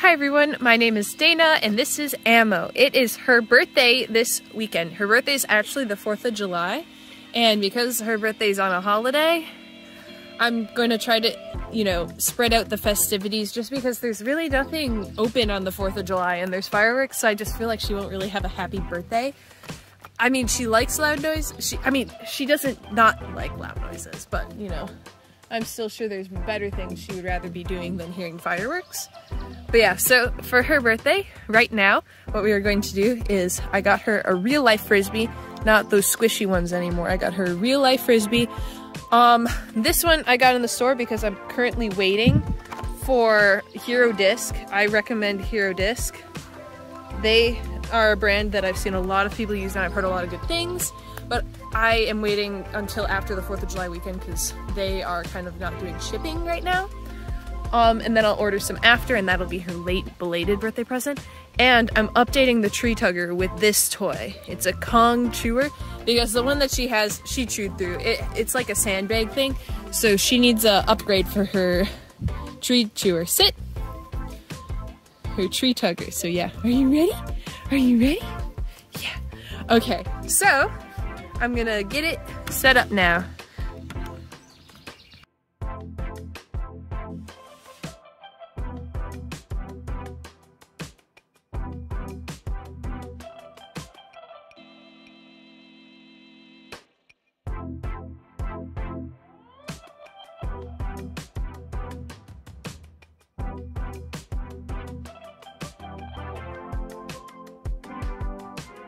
Hi everyone, my name is Dana and this is Amo. It is her birthday this weekend. Her birthday is actually the 4th of July and because her birthday is on a holiday, I'm going to try to, you know, spread out the festivities just because there's really nothing open on the 4th of July and there's fireworks so I just feel like she won't really have a happy birthday. I mean, she likes loud noise. She, I mean, she doesn't not like loud noises, but you know, I'm still sure there's better things she would rather be doing than hearing fireworks. But yeah, so for her birthday, right now, what we are going to do is I got her a real life frisbee, not those squishy ones anymore. I got her a real life frisbee. Um, this one I got in the store because I'm currently waiting for Hero Disc. I recommend Hero Disc. They are a brand that I've seen a lot of people use and I've heard a lot of good things. I am waiting until after the 4th of July weekend because they are kind of not doing shipping right now. Um, and then I'll order some after and that'll be her late belated birthday present. And I'm updating the tree tugger with this toy. It's a Kong chewer because the one that she has, she chewed through. It, it's like a sandbag thing. So she needs a upgrade for her tree chewer. Sit! Her tree tugger. So yeah, are you ready? Are you ready? Yeah. Okay, so I'm gonna get it set up now.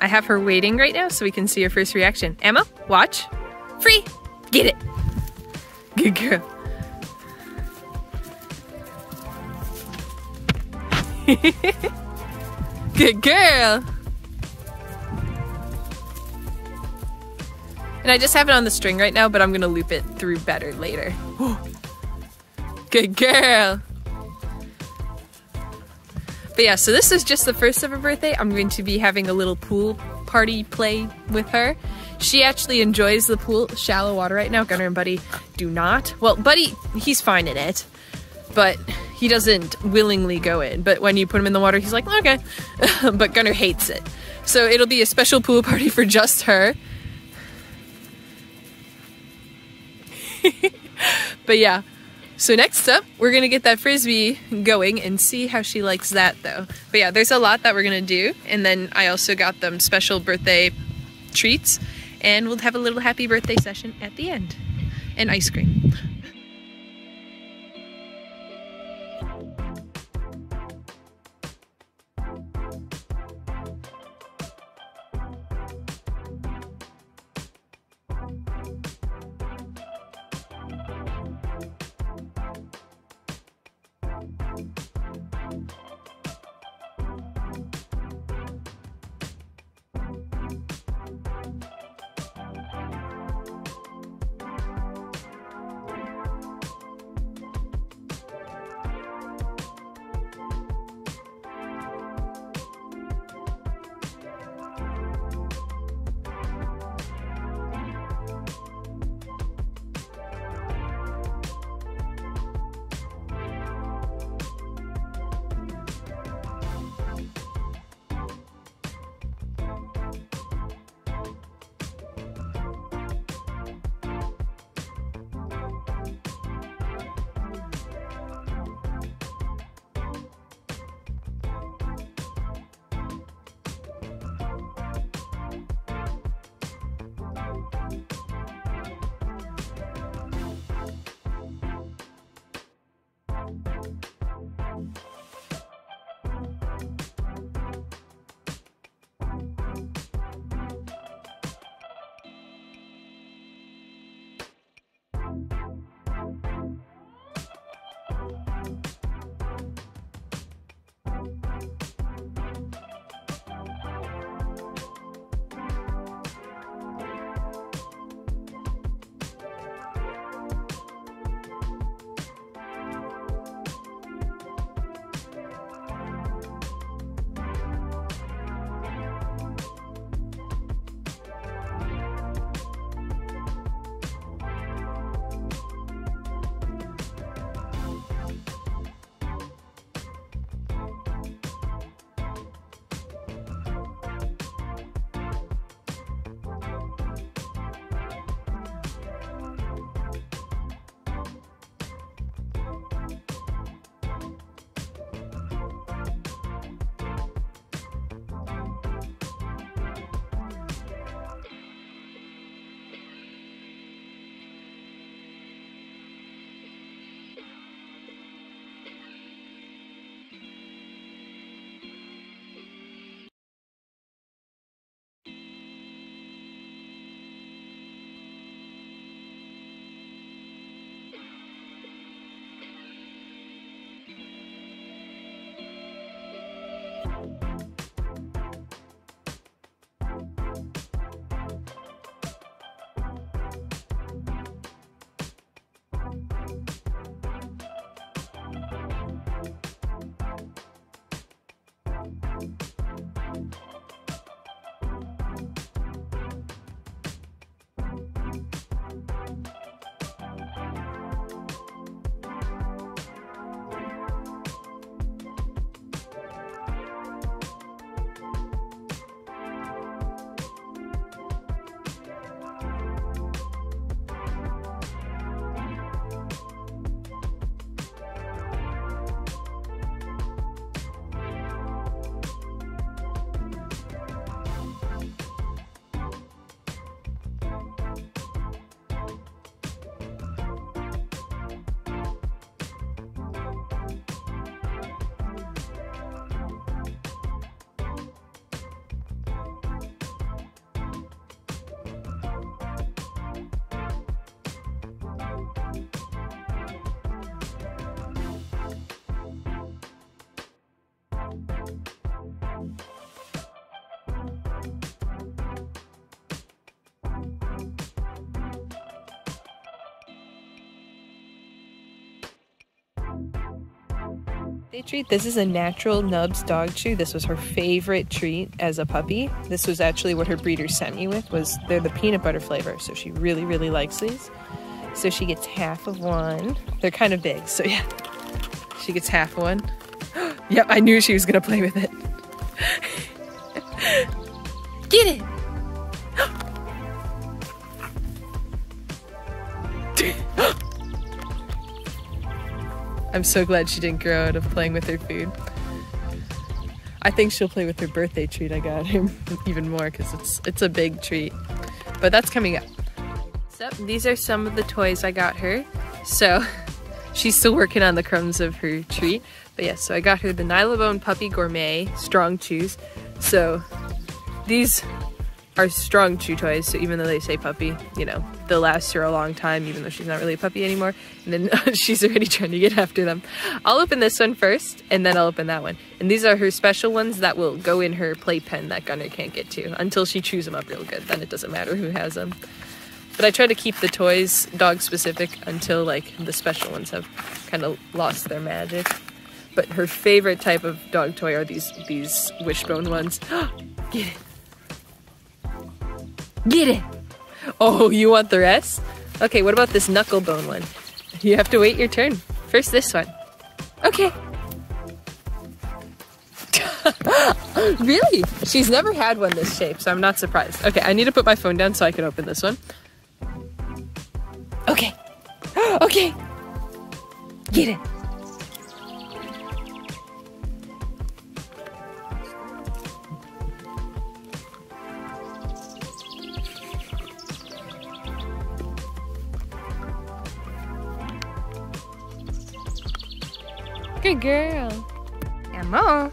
I have her waiting right now so we can see her first reaction. Emma, watch. Free. Get it. Good girl. Good girl. And I just have it on the string right now, but I'm gonna loop it through better later. Good girl. But yeah, so this is just the first of her birthday. I'm going to be having a little pool party play with her. She actually enjoys the pool, shallow water right now. Gunner and Buddy do not. Well, Buddy, he's fine in it, but he doesn't willingly go in. But when you put him in the water, he's like, okay. but Gunner hates it. So it'll be a special pool party for just her. but yeah, so next up, we're gonna get that frisbee going and see how she likes that though. But yeah, there's a lot that we're gonna do. And then I also got them special birthday treats and we'll have a little happy birthday session at the end. And ice cream. Birthday treat. This is a natural Nubz dog chew. This was her favorite treat as a puppy. This was actually what her breeder sent me with was they're the peanut butter flavor. So she really, really likes these. So she gets half of one. They're kind of big, so yeah. She gets half one. yep, I knew she was gonna play with it. Get it! I'm so glad she didn't grow out of playing with her food. I think she'll play with her birthday treat I got her even more because it's it's a big treat. But that's coming up. So these are some of the toys I got her. So she's still working on the crumbs of her treat. But yeah, so I got her the Nylabone Puppy Gourmet Strong Chews. So these are strong chew toys, so even though they say puppy, you know, they'll last her a long time, even though she's not really a puppy anymore. And then she's already trying to get after them. I'll open this one first, and then I'll open that one. And these are her special ones that will go in her playpen that Gunner can't get to until she chews them up real good. Then it doesn't matter who has them. But I try to keep the toys dog specific until like the special ones have kind of lost their magic. But her favorite type of dog toy are these these wishbone ones. get it. Get it! Oh, you want the rest? Okay, what about this knucklebone one? You have to wait your turn. First this one. Okay. really? She's never had one this shape, so I'm not surprised. Okay, I need to put my phone down so I can open this one. Okay. okay. Get it. Good girl. Emma.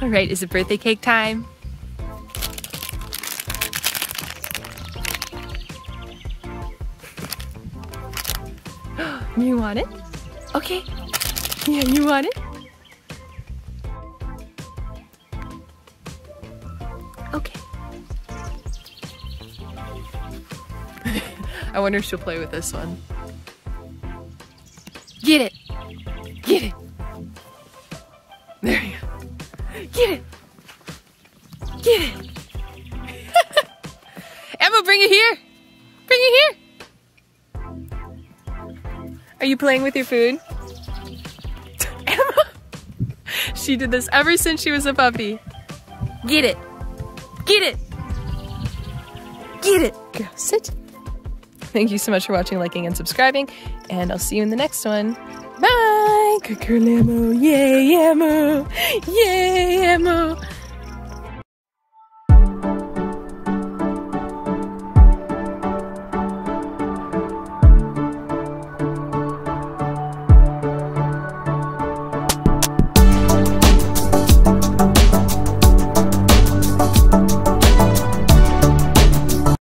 All right, is it birthday cake time? you want it? Okay. Yeah, you want it? Okay. I wonder if she'll play with this one. Get it! Get it! There you go. Get it! Get it! Emma, bring it here! Bring it here! Are you playing with your food? Emma! She did this ever since she was a puppy. Get it! Get it! Get it! Go, sit. Thank you so much for watching, liking, and subscribing, and I'll see you in the next one. Bye! Yay, Amo! Yay, Amo!